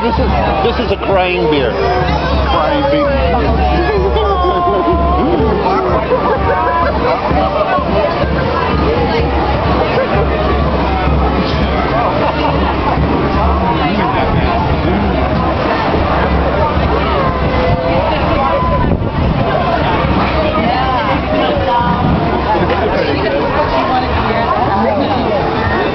this is this is a crying beer. Crying beer.